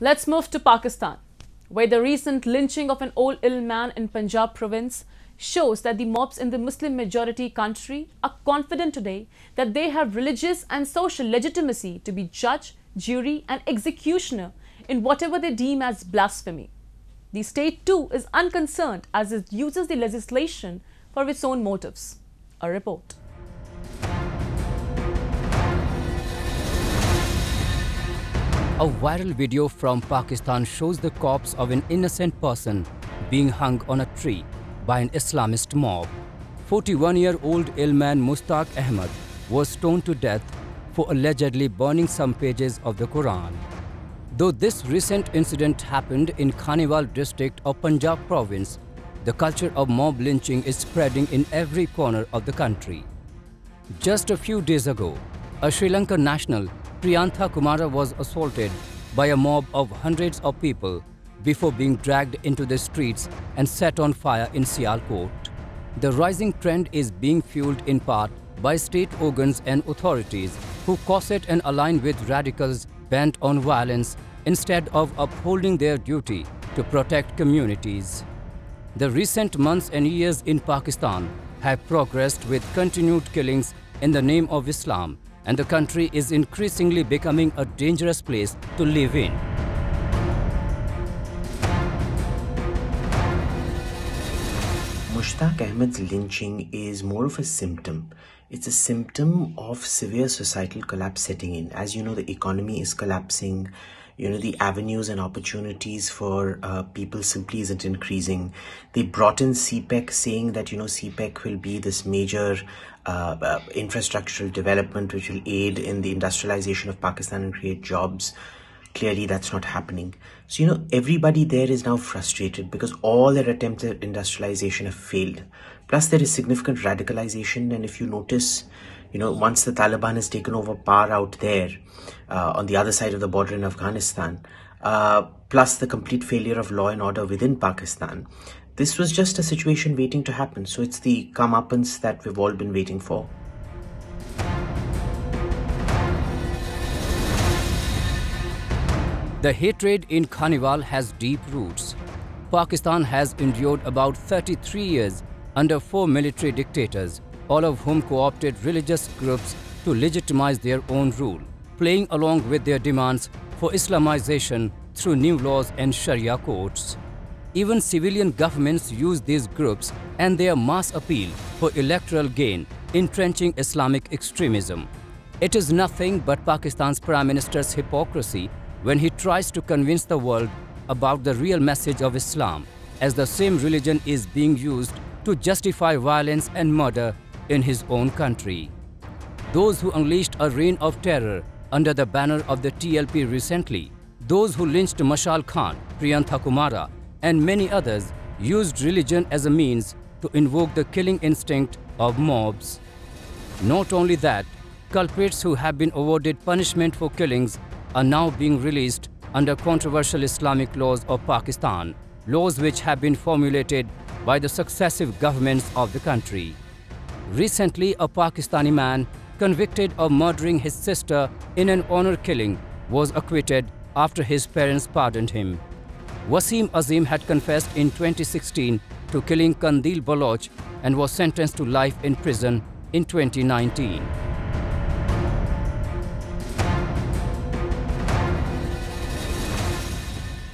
Let's move to Pakistan, where the recent lynching of an old ill man in Punjab province shows that the mobs in the Muslim majority country are confident today that they have religious and social legitimacy to be judge, jury, and executioner in whatever they deem as blasphemy. The state too is unconcerned as it uses the legislation for its own motives. A report. A viral video from Pakistan shows the corpse of an innocent person being hung on a tree by an Islamist mob. 41-year-old Ilman Mushtaq Ahmad was stoned to death for allegedly burning some pages of the Quran. Though this recent incident happened in Khanewal district of Punjab province, the culture of mob lynching is spreading in every corner of the country. Just a few days ago, a Sri Lankan national Priyantha Kumara was assaulted by a mob of hundreds of people before being dragged into the streets and set on fire in Sialkot. The rising trend is being fueled in part by state organs and authorities who corset and align with radicals bent on violence instead of upholding their duty to protect communities. The recent months and years in Pakistan have progressed with continued killings in the name of Islam and the country is increasingly becoming a dangerous place to live in. Mushtaq Ahmad's lynching is more of a symptom. It's a symptom of severe societal collapse setting in. As you know, the economy is collapsing. You know, the avenues and opportunities for uh, people simply isn't increasing. They brought in CPEC saying that, you know, CPEC will be this major uh, uh, infrastructural development which will aid in the industrialization of Pakistan and create jobs. Clearly, that's not happening. So, you know, everybody there is now frustrated because all their attempts at industrialization have failed. Plus, there is significant radicalization. And if you notice, you know, once the Taliban has taken over power out there uh, on the other side of the border in Afghanistan, uh, plus the complete failure of law and order within Pakistan, this was just a situation waiting to happen. So it's the comeuppance that we've all been waiting for. The hatred in Khanewal has deep roots. Pakistan has endured about 33 years under four military dictators, all of whom co-opted religious groups to legitimize their own rule, playing along with their demands for Islamization through new laws and Sharia courts. Even civilian governments use these groups and their mass appeal for electoral gain, entrenching Islamic extremism. It is nothing but Pakistan's Prime Minister's hypocrisy when he tries to convince the world about the real message of Islam, as the same religion is being used to justify violence and murder in his own country. Those who unleashed a reign of terror under the banner of the TLP recently, those who lynched Mashal Khan, Priyantha Kumara, and many others used religion as a means to invoke the killing instinct of mobs. Not only that, culprits who have been awarded punishment for killings are now being released under controversial Islamic laws of Pakistan, laws which have been formulated by the successive governments of the country. Recently, a Pakistani man convicted of murdering his sister in an honor killing was acquitted after his parents pardoned him. Wasim Azim had confessed in 2016 to killing Qandeel Baloch and was sentenced to life in prison in 2019.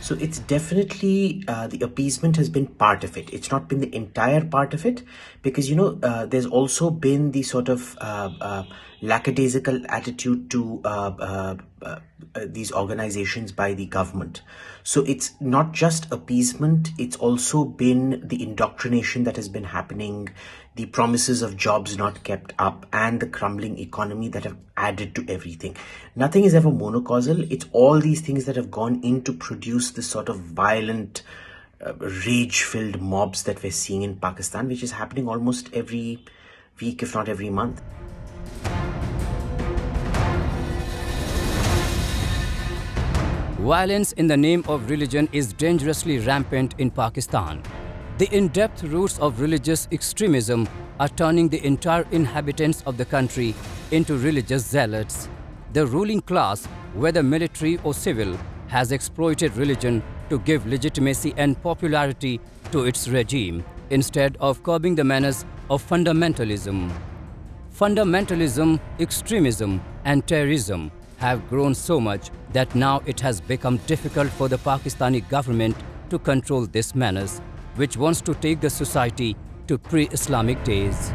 So it's definitely uh, the appeasement has been part of it. It's not been the entire part of it because you know uh, there's also been the sort of uh, uh lackadaisical attitude to uh, uh, uh, these organizations by the government. So it's not just appeasement, it's also been the indoctrination that has been happening, the promises of jobs not kept up, and the crumbling economy that have added to everything. Nothing is ever monocausal, it's all these things that have gone in to produce this sort of violent, uh, rage filled mobs that we're seeing in Pakistan, which is happening almost every week, if not every month. Violence in the name of religion is dangerously rampant in Pakistan. The in-depth roots of religious extremism are turning the entire inhabitants of the country into religious zealots. The ruling class, whether military or civil, has exploited religion to give legitimacy and popularity to its regime instead of curbing the menace of fundamentalism. Fundamentalism, extremism and terrorism have grown so much that now it has become difficult for the Pakistani government to control this menace, which wants to take the society to pre-Islamic days.